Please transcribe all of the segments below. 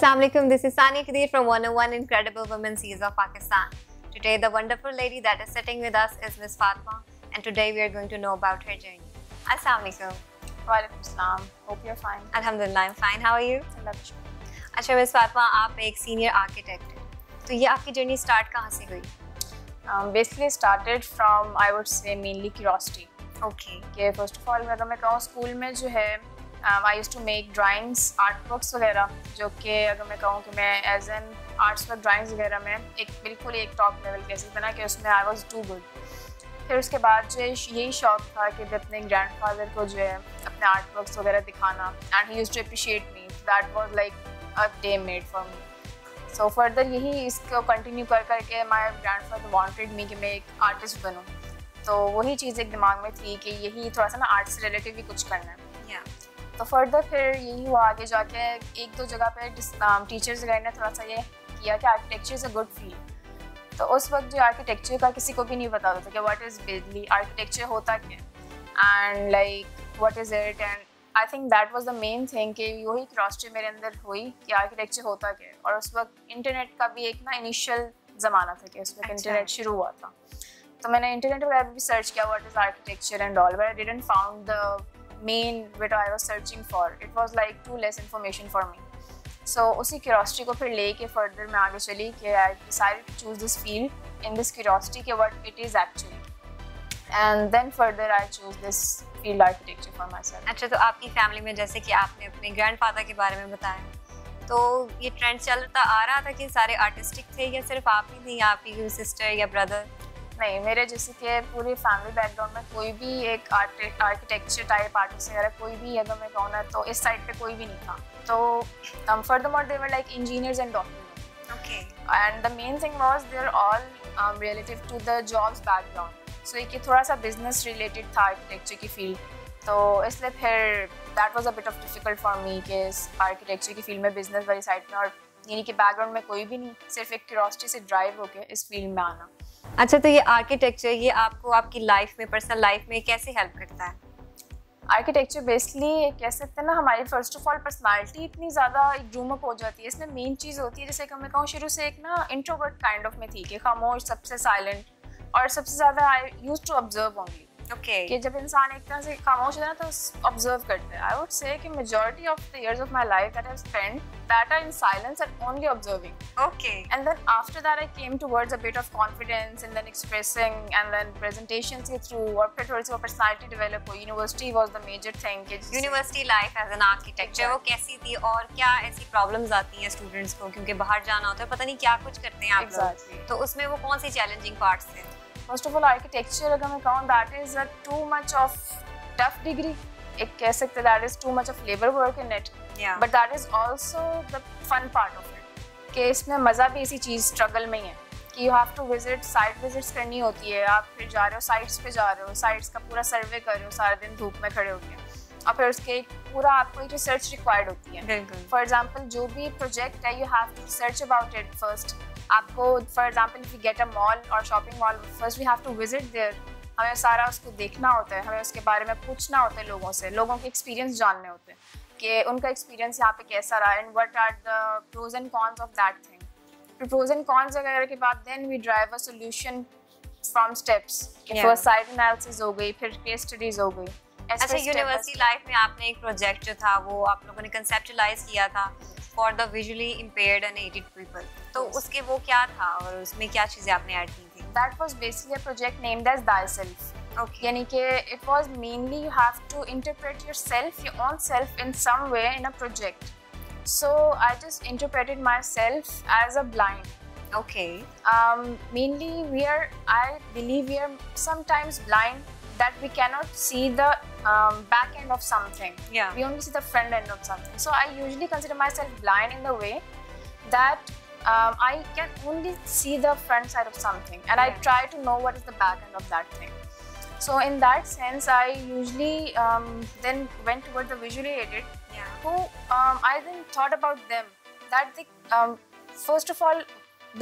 Assalamualaikum. This is Sani Kadir from 101 Incredible Women Seas of Pakistan. Today, the wonderful lady that is sitting with us is Miss Fatma, and today we are going to know about her journey. Assalamualaikum. वालेकुम सलाम hope you fine Alhamdulillah, I'm fine. How are you? अल्लाह अच्छा miss Fatima आप एक senior architect हैं तो ये आपकी जर्नी स्टार्ट कहाँ से हुई basically started from I would say mainly curiosity okay कि फ़र्स्ट ऑफ़ ऑल अगर मैं कहूँ स्कूल में जो है I use to make drawings art works वगैरह, जो कि अगर मैं कहूँ कि मैं as an arts work drawings वगैरह में एक बिल्कुल एक टॉप लेवल कह सकते ना कि उसमें आई वॉज़ टू गुड फिर उसके बाद जो यही शौक था कि मैं अपने ग्रैंड फादर को जो है अपने आर्ट वर्क्स वगैरह दिखाना and he use to appreciate me that was like a day made for me so further यही इसको कंटिन्यू कर करके my grand father wanted me कि मैं एक आर्टिस्ट बनूँ. तो वही चीज़ एक दिमाग में थी कि यही थोड़ा सा ना आर्ट से रिलेटिव भी कुछ करना है. या तो फर्दर फिर यही हुआ आगे जाके एक दो जगह पे टीचर्स वगैरह ने थोड़ा सा ये किया कि architecture is a good field तो उस वक्त जो आर्किटेक्चर का किसी को भी नहीं पता होता कि व्हाट इज़ बेसिकली आर्किटेक्चर होता क्या and like what is it and I think that was the main thing कि वही क्रॉस्ट्री मेरे अंदर हुई कि आर्किटेक्चर होता क्या और उस वक्त इंटरनेट का भी एक ना इनिशियल ज़माना था कि उस वक्त अच्छा। इंटरनेट शुरू हुआ था। तो मैंने इंटरनेट वगैरह भी सर्च किया what is architecture and all but I didn't found the main what I was searching for it was like to less information for me so उसी क्यूरोसिटी को फिर लेके फर्दर मैं आगे चली कि I decided to choose this field in this curiosity के what it is actually and then further I choose this field architecture for myself अच्छा तो आपकी फैमिली में जैसे कि आपने अपने ग्रैंडफादर के बारे में बताया तो ये ट्रेंड चलता आ रहा था कि सारे आर्टिस्टिक थे या सिर्फ़ आप ही थी या आपकी सिस्टर या ब्रदर नहीं मेरे जैसे कि पूरी फैमिली बैकग्राउंड में कोई भी एक आर्किटेक्चर टाइप आर्टिस्ट वगैरह कोई भी अगर मैं कौन है तो, तो इस साइड पे कोई भी नहीं था। तो furthermore there were like engineers and doctor and the main thing was they're all relative to the jobs background so एक थोड़ा सा बिज़नेस रिलेटेड था आर्किटेक्चर की फ़ील्ड तो इसलिए फिर that was at of difficult for me के architecture की फ़ील्ड में बिज़नेस वाली साइड में और यानी कि बैकग्राउंड में कोई भी नहीं सिर्फ़ एक क्रॉस्टी से ड्राइव होकर इस फ़ील्ड में आना। अच्छा तो ये आर्किटेक्चर ये आपको आपकी लाइफ में पर्सनल लाइफ में कैसे हेल्प करता है? आर्किटेक्चर बेसिकली कह सकते हैं ना, हमारी फ़र्स्ट ऑफ़ ऑल पर्सनालिटी इतनी ज़्यादा एक ग्रूम अप हो जाती है। इसमें मेन चीज़ होती है, जैसे कि मैं कहूँ, शुरू से एक ना इंट्रोवर्ट काइंड ऑफ़ में थी कि खामोश, सबसे साइलेंट और सबसे ज़्यादा I use to observe only okay कि जब इंसान एक तरह से खामोश है ना तो ऑब्ज़र्व करते हैं। आई वुड से कि majority of the years of my life that I spend that are in silence and only observing okay and then after that I came towards a bit of confidence and then expressing and then presentations के through और फिर थोड़ी सी personality develop हुई university was the major thing कि university life as an architecture वो कैसी थी और क्या ऐसी प्रॉब्लम्स आती हैं स्टूडेंट्स को क्योंकि बाहर जाना होता है पता नहीं क्या कुछ करते हैं आप Exactly. लोग तो उसमें वो कौन सी चैलेंजिंग पार्ट्स थे? फ़र्स्ट ऑफ़ ऑल आर्किटेक्चर अगर मैं कहूँ that is a too much of tough degree एक कह सकते that is too much of labour work in it but that is also the fun part of it कि इसमें मज़ा भी इसी चीज़ स्ट्रगल में ही है कि you have to visit site visits करनी होती है आप फिर जा रहे हो साइट्स पे जा रहे हो साइट्स का पूरा सर्वे कर रहे हो सारा दिन धूप में खड़े होके। और फिर उसके पूरा आपको एक रिसर्च रिक्वायर्ड होती है। फॉर एग्ज़ाम्पल जो भी प्रोजेक्ट है you have to research about it first आपको for example if you get a mall और shopping mall first we have to visit there हमें सारा उसको देखना होता है हमें उसके बारे में पूछना होता है लोगों से लोगों के एक्सपीरियंस जानने होते हैं कि उनका एक्सपीरियंस यहाँ पे कैसा रहा and what are the pros and cons of that thing pros and cons वगैरह के बाद then we drive a solution from steps. First site analysis हो गई फिर केस स्टडीज़ हो गई. अच्छा यूनिवर्सिटी लाइफ में आपने एक प्रोजेक्ट जो था वो आप लोगों ने कंसेप्चुलाइज किया था for the visually impaired and aided people तो Yes. उसके वो क्या था और उसमें क्या चीज़ें आपने ऐड की थी that was basically a project named as thyself okay यानी कि it was mainly you have to interpret yourself your own self in some way in a project so I just interpreted myself as a blind okay um, mainly we are I believe we are sometimes blind that we cannot see the um, back end of something या we only see the front end of something. So I usually consider myself blind in the way that um, I can only see the front side of something and I try to know what is the back end of that thing. So in that sense, I usually um, then went toward the visually aided या who um, I then thought about them that they, um, first of all,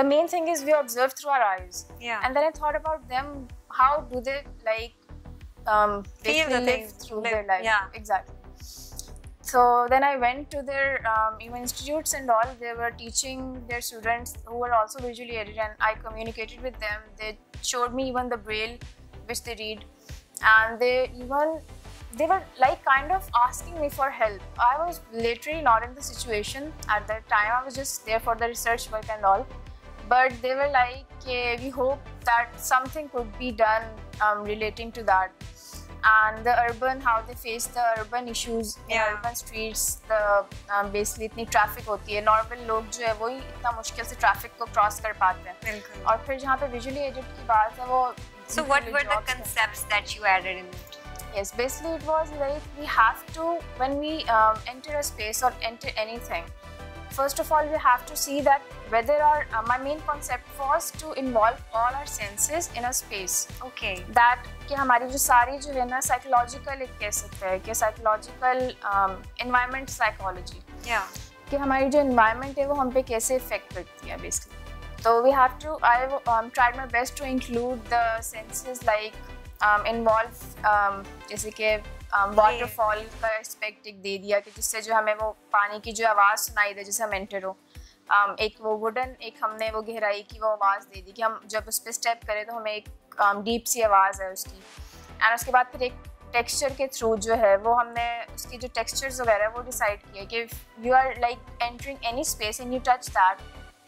the main thing is we observe through our eyes या and then I thought about them. How do they like um, Feel the live things, through live, their life? yeah. exactly. So then i went to their um, even institutes and all. They were teaching their students who were also visually aided and i communicated with them. They showed me even the braille which they read. And they even they were like kind of asking me for help. I was literally not in the situation at that time. I was just there for the research work and all. But they were like we hope that something could be done um, relating to that and the urban how they face the urban issues in Yeah. urban streets the um, basically इतनी traffic होती है normal लोग जो है वही इतना मुश्किल से traffic को cross कर पाते हैं बिल्कुल और फिर जहाँ पे visually aided की बात है वो So what were the concepts that you added in it? Yes, basically it was like we have to when we um, enter a space or enter anything. First of all, we have to see that whether our uh, my main concept was to involve all our senses in a space. Okay. That कि हमारी जो सारी जो है ना psychological एक कह सकते हैं कि साइकोलॉजिकल इन्वायरमेंट साइकोलॉजी Yeah. कि हमारी जो इन्वायरमेंट है वो हम पे कैसे इफ़ेक्ट करती है बेसिकली तो we have to I tried my best to include the senses like involve जैसे कि वाटरफॉल का एस्पेक्ट एक दे दिया कि जिससे जो हमें वो पानी की जो आवाज़ सुनाई दे जैसे हम एंटर हो। Um, एक वो वुडन एक हमने वो गहराई की वो आवाज़ दे दी कि हम जब उस पर स्टेप करें तो हमें एक डीप सी आवाज़ है उसकी। एंड उसके बाद फिर एक टेक्सचर के थ्रू जो है वो हमने उसकी जो टेक्सचर्स वगैरह वो डिसाइड किया कि you are like entering any space and you touch that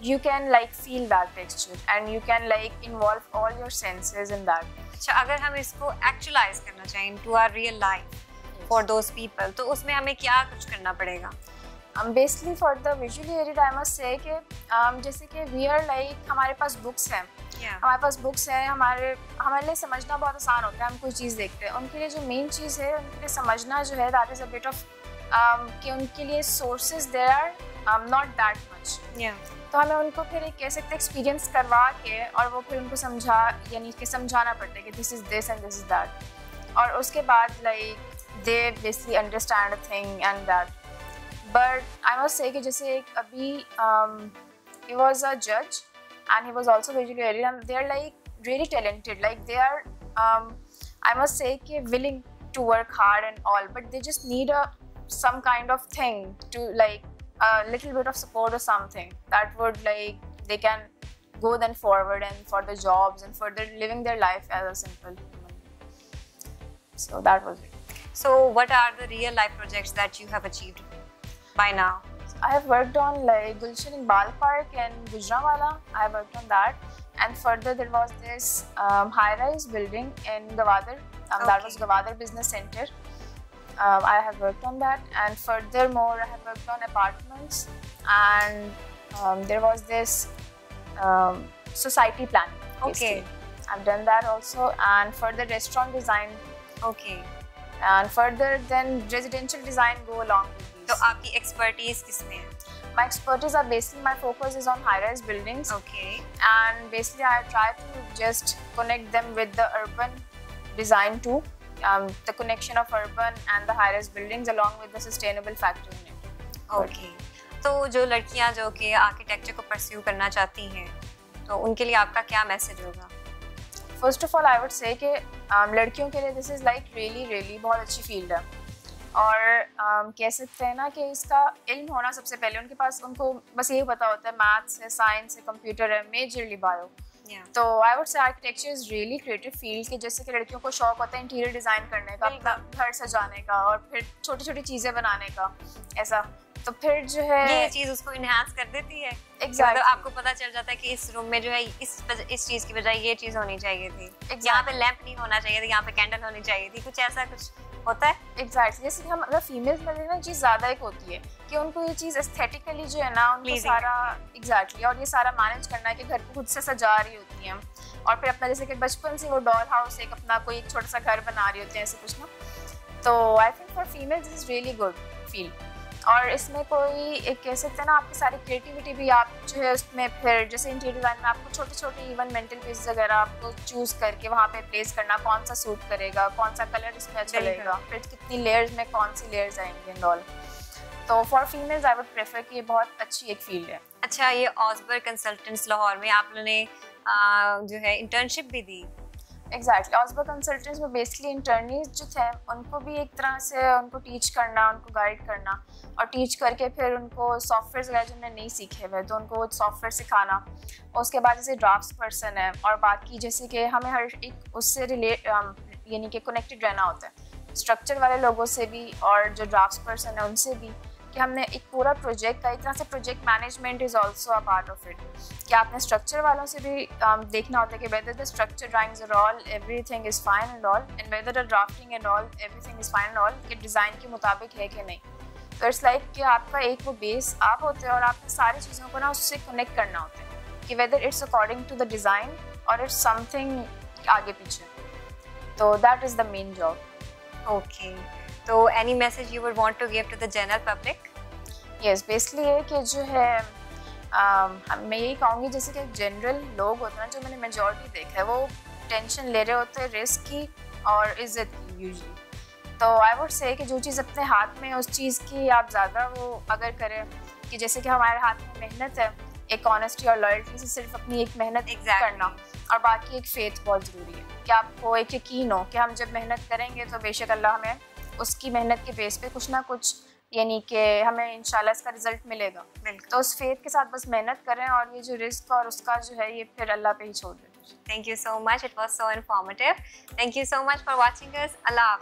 you can like feel that texture and you can like involve all your senses in that. अच्छा अगर हम इसको एक्चुअलाइज करना चाहें to our real life for those people तो उसमें हमें क्या कुछ करना पड़ेगा? Um, basically for the visually aided I must say कि um, जैसे कि we are like हमारे पास बुक्स हैं। Yeah. हमारे पास बुक्स हैं हमारे हमारे लिए समझना बहुत आसान होता है हम कोई चीज़ देखते हैं। उनके लिए जो मेन चीज़ है उनके लिए समझना जो है that is a bit of कि उनके लिए sources there are not that much Yeah. तो हमें उनको फिर एक कह सकते एक्सपीरियंस करवा के और वो फिर उनको समझा यानी कि समझाना पड़ता है कि this is this and this is that और उसके बाद like they basically understand thing and that but I must say कि जैसे एक अभी ही वॉज़ अ जज and he was also and they are like really talented like they are I must say कि willing to work hard and all but they just need a some kind of thing to like a little bit of support or something that would like they can go then forward and for the jobs and further living their life as a simple human. So that was it. So what are the real life projects that you have achieved by now? I have worked on like Gulshan in Bal Park and Gujranwala. I worked on that. And further, there was this um, high-rise building in Gavadar. Um, That was Okay. Gavadar Business Center. Um, I have worked on that. And furthermore, I have worked on apartments. And um, there was this um, society plan. Okay. I've done that also. And further, restaurant design. Okay. And further, then residential design go along with these. तो आपकी expertise किसमें है? My expertise are basically my focus is on high-rise buildings, Okay. and basically I try to just connect them with the urban design too. Um, the connection of urban and the high-rise buildings along with the sustainable factor in it. Okay तो जो लड़कियाँ जो कि architecture को pursue करना चाहती हैं तो उनके लिए आपका क्या मैसेज होगा first of all I would say कि um, लड़कियों के लिए this is like really really बहुत अच्छी फ़ील्ड है और um, कह सकते हैं ना कि इसका इल्म होना सबसे पहले उनके पास उनको बस यही पता होता है मैथ्स है साइंस है कंप्यूटर है मेजरली बायो. तो I would say architecture is really creative field कि जैसे कि लड़कियों को शौक होता है इंटीरियर डिज़ाइन करने का अपना घर सजाने का और फिर छोटी छोटी चीज़ें बनाने का ऐसा। तो फिर जो है ये चीज़ उसको इनहांस कर देती है। Exactly. मतलब आपको पता चल जाता है कि इस रूम में जो है इस इस चीज़ की बजाय ये चीज़ होनी चाहिए थी। Exactly. यहाँ पे लैंप नहीं होना चाहिए था यहाँ पे कैंडल होनी चाहिए थी कुछ ऐसा कुछ। होता है। एग्जैक्टली जैसे कि हम अगर फीमेल्स में ना चीज़ ज़्यादा एक होती है कि उनको ये चीज़ एस्थेटिकली जो है ना उनको सारा एग्जैक्टली और ये सारा मैनेज करना है कि घर को खुद से सजा रही होती हैं। और फिर अपना जैसे कि बचपन से वो डॉल हाउस एक अपना कोई एक छोटा सा घर बना रही होती है ऐसे कुछ ना। तो I think for females is really good feel और इसमें कोई एक कह सकते हैं ना आपकी सारी क्रिएटिविटी भी आप जो है उसमें फिर जैसे इंटीरियर डिज़ाइन में आपको छोटे छोटे इवन मेंटल पीसेस वगैरह आपको चूज़ करके वहाँ पे प्लेस करना कौन सा सूट करेगा कौन सा कलर इसमें अच्छा लगेगा फिर कितनी लेयर्स में कौन सी लेयर्स आएँगी एंड ऑल तो for females I would prefer कि ये बहुत अच्छी एक फ़ील्ड है। अच्छा ये ऑसबर कंसल्टेंट्स लाहौर में आप लोगों ने जो है इंटर्नशिप भी दी? एग्जैक्टली ऑसबा कंसल्टेंट्स में बेसिकली इंटर्नीज जो थे, उनको भी एक तरह से उनको टीच करना, उनको गाइड करना और टीच करके फिर उनको सॉफ्टवेयर वगैरह जो नहीं सीखे हुए तो उनको सॉफ्टवेयर सिखाना। और उसके बाद जैसे ड्राफ्ट पर्सन है और बाकी जैसे कि हमें हर एक उससे रिलेट यानी कि कनेक्टेड रहना होता है। स्ट्रक्चर वाले लोगों से भी और जो ड्राफ्ट पर्सन है उनसे भी। कि हमने एक पूरा प्रोजेक्ट का एक तरह से project management is also a part of it कि आपने स्ट्रक्चर वालों से भी um, देखना होता है कि whether the structure drawings are all everything is fine and all and whether the drafting and all everything is fine and all कि डिज़ाइन के मुताबिक है कि नहीं. तो इट्स लाइक कि आपका एक वो बेस आप होते हैं और आपने सारी चीज़ों को ना उससे कनेक्ट करना होता है कि whether it's according to the design और इट्स समथिंग आगे पीछे. तो that is the main job okay तो any message you would want to give to the general public yes basically ये कि जो है um, मैं यही कहूँगी जैसे कि जनरल लोग होते हैं जो मैंने मेजोरिटी देखा है वो टेंशन ले रहे होते हैं रिस्क की और इज़्ज़त की यूजली तो आई वुड से कि जो चीज़ अपने हाथ में उस चीज़ की आप ज़्यादा वो अगर करें कि जैसे कि हमारे हाथ में मेहनत है एक ऑनेस्टी और लॉयल्टी से सिर्फ़ अपनी एक मेहनत exactly. करना और बाकी एक फेथ बहुत ज़रूरी है. कि आपको एक यकीन हो कि हम जब मेहनत करेंगे तो बेशक अल्लाह हमें उसकी मेहनत के बेस पे कुछ ना कुछ यानी कि हमें इंशाल्लाह इसका रिज़ल्ट मिलेगा। तो उस फेथ के साथ बस मेहनत करें और ये जो रिस्क और उसका जो है ये फिर अल्लाह पे ही छोड़ दें। Thank you so much it was so informative thank you so much for watching Allah